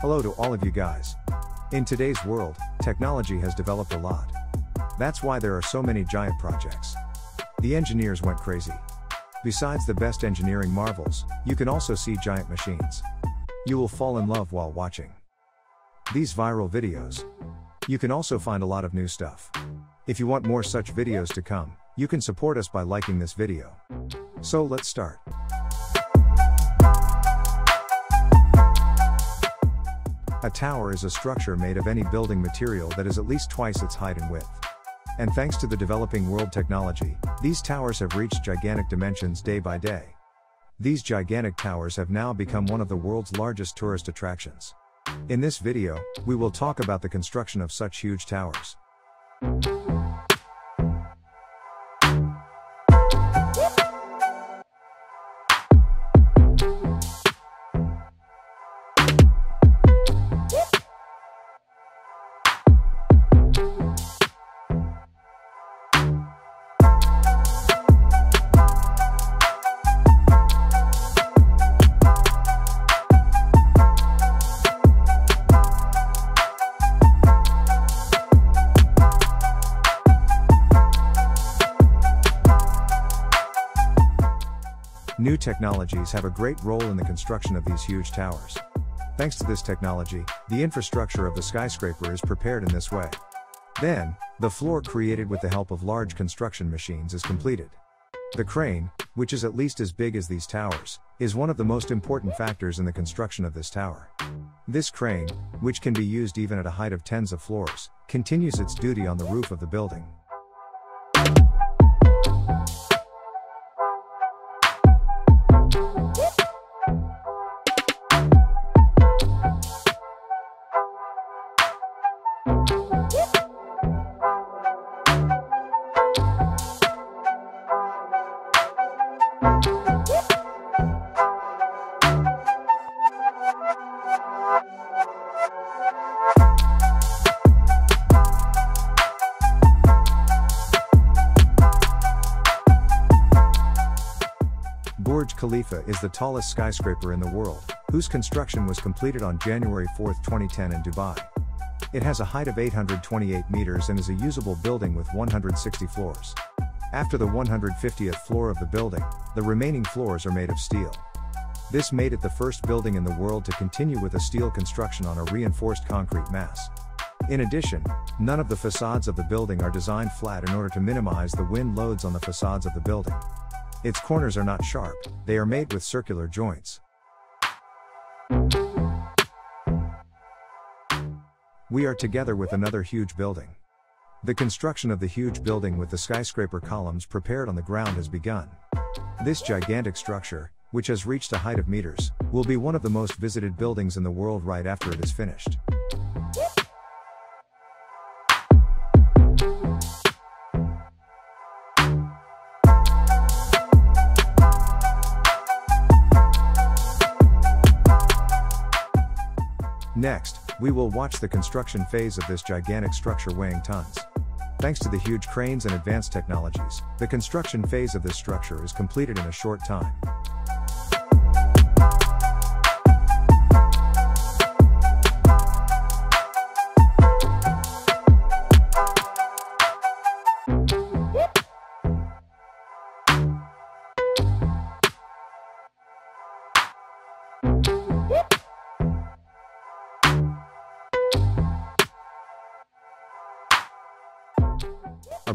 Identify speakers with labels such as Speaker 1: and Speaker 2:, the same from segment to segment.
Speaker 1: Hello to all of you guys. In today's world, technology has developed a lot. That's why there are so many giant projects. The engineers went crazy. Besides the best engineering marvels, you can also see giant machines. You will fall in love while watching these viral videos. You can also find a lot of new stuff. If you want more such videos to come, you can support us by liking this video. So let's start. A tower is a structure made of any building material that is at least twice its height and width. And thanks to the developing world technology, these towers have reached gigantic dimensions day by day. These gigantic towers have now become one of the world's largest tourist attractions. In this video, we will talk about the construction of such huge towers. New technologies have a great role in the construction of these huge towers. Thanks to this technology, the infrastructure of the skyscraper is prepared in this way. Then, the floor created with the help of large construction machines is completed. The crane, which is at least as big as these towers, is one of the most important factors in the construction of this tower. This crane, which can be used even at a height of tens of floors, continues its duty on the roof of the building. Khalifa is the tallest skyscraper in the world, whose construction was completed on January 4, 2010 in Dubai. It has a height of 828 meters and is a usable building with 160 floors. After the 150th floor of the building, the remaining floors are made of steel. This made it the first building in the world to continue with a steel construction on a reinforced concrete mass. In addition, none of the facades of the building are designed flat in order to minimize the wind loads on the facades of the building. Its corners are not sharp, they are made with circular joints. We are together with another huge building. The construction of the huge building with the skyscraper columns prepared on the ground has begun. This gigantic structure, which has reached a height of meters, will be one of the most visited buildings in the world right after it is finished. Next, we will watch the construction phase of this gigantic structure weighing tons. Thanks to the huge cranes and advanced technologies, the construction phase of this structure is completed in a short time.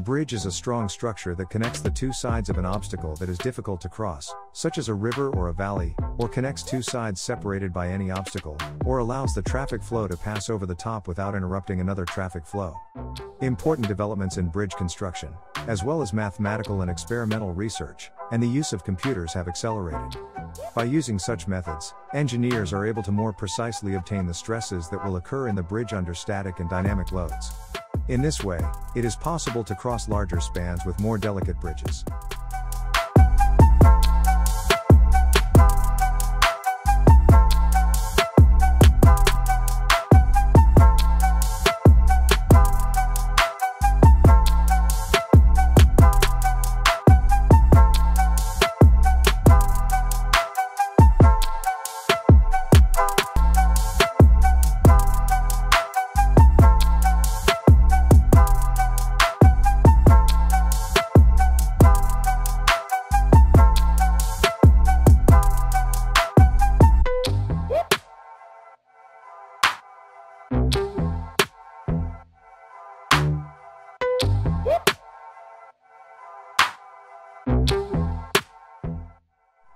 Speaker 1: Bridge is a strong structure that connects the two sides of an obstacle that is difficult to cross, such as a river or a valley, or connects two sides separated by any obstacle, or allows the traffic flow to pass over the top without interrupting another traffic flow. Important developments in bridge construction, as well as mathematical and experimental research, and the use of computers have accelerated. By using such methods, engineers are able to more precisely obtain the stresses that will occur in the bridge under static and dynamic loads. In this way, it is possible to cross larger spans with more delicate bridges.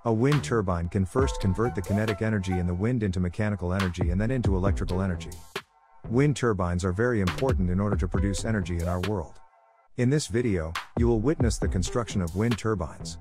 Speaker 1: A wind turbine can first convert the kinetic energy in the wind into mechanical energy and then into electrical energy. Wind turbines are very important in order to produce energy in our world. In this video, you will witness the construction of wind turbines.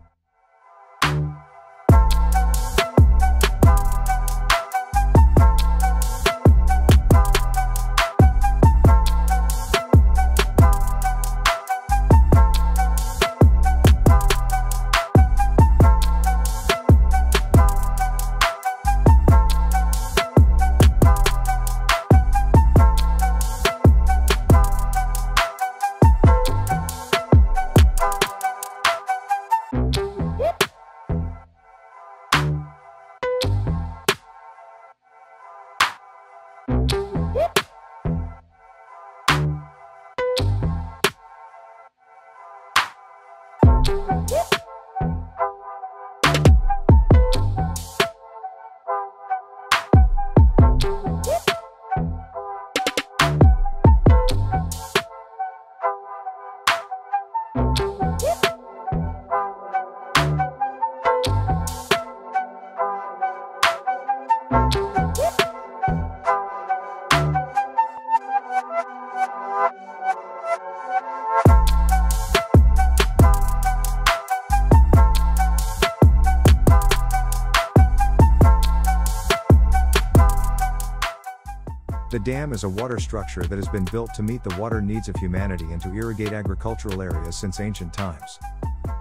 Speaker 1: The dam is a water structure that has been built to meet the water needs of humanity and to irrigate agricultural areas since ancient times.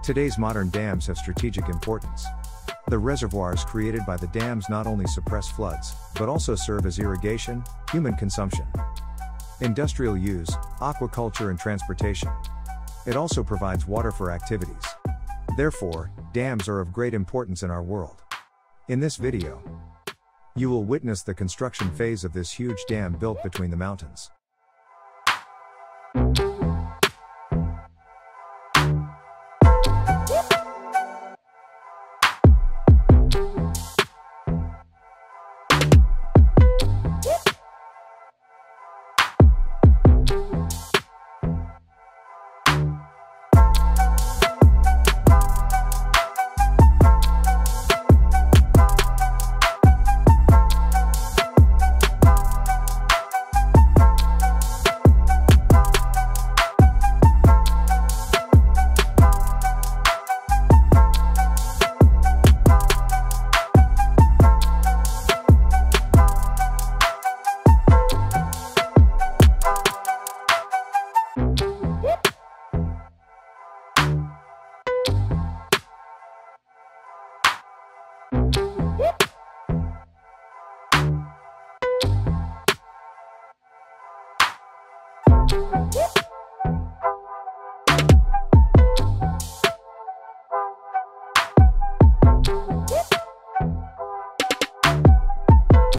Speaker 1: Today's modern dams have strategic importance. The reservoirs created by the dams not only suppress floods, but also serve as irrigation, human consumption, industrial use, aquaculture and transportation. It also provides water for activities. Therefore, dams are of great importance in our world. In this video, you will witness the construction phase of this huge dam built between the mountains. Woo!